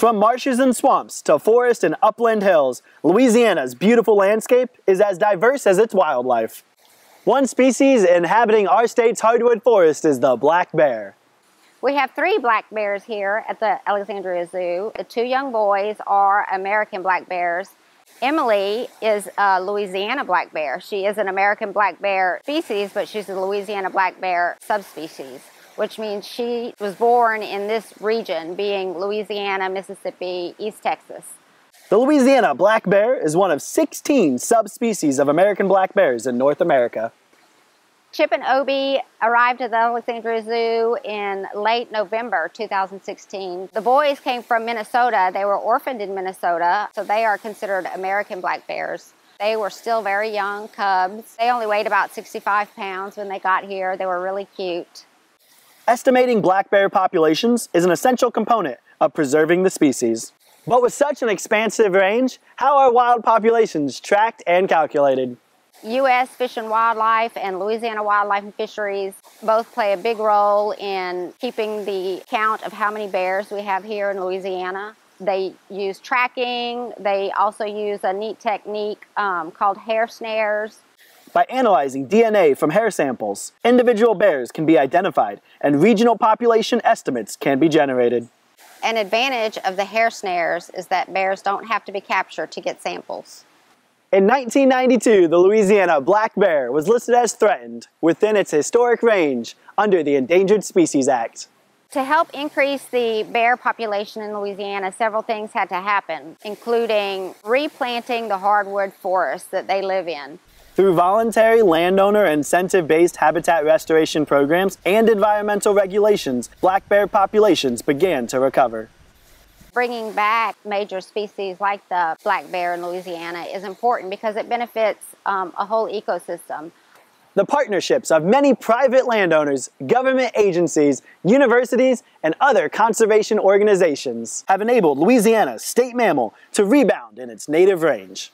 From marshes and swamps to forest and upland hills, Louisiana's beautiful landscape is as diverse as its wildlife. One species inhabiting our state's hardwood forest is the black bear. We have three black bears here at the Alexandria Zoo. The two young boys are American black bears. Emily is a Louisiana black bear. She is an American black bear species, but she's a Louisiana black bear subspecies, which means she was born in this region, being Louisiana, Mississippi, East Texas. The Louisiana black bear is one of 16 subspecies of American black bears in North America. Chip and Obi arrived at the Alexandria Zoo in late November 2016. The boys came from Minnesota. They were orphaned in Minnesota, so they are considered American black bears. They were still very young cubs. They only weighed about 65 pounds when they got here. They were really cute. Estimating black bear populations is an essential component of preserving the species. But with such an expansive range, how are wild populations tracked and calculated? U.S. Fish and Wildlife and Louisiana Wildlife and Fisheries both play a big role in keeping the count of how many bears we have here in Louisiana. They use tracking. They also use a neat technique um, called hair snares. By analyzing DNA from hair samples, individual bears can be identified and regional population estimates can be generated. An advantage of the hair snares is that bears don't have to be captured to get samples. In 1992, the Louisiana black bear was listed as threatened within its historic range under the Endangered Species Act. To help increase the bear population in Louisiana, several things had to happen, including replanting the hardwood forests that they live in. Through voluntary landowner incentive-based habitat restoration programs and environmental regulations, black bear populations began to recover. Bringing back major species like the black bear in Louisiana is important because it benefits um, a whole ecosystem. The partnerships of many private landowners, government agencies, universities, and other conservation organizations have enabled Louisiana's state mammal to rebound in its native range.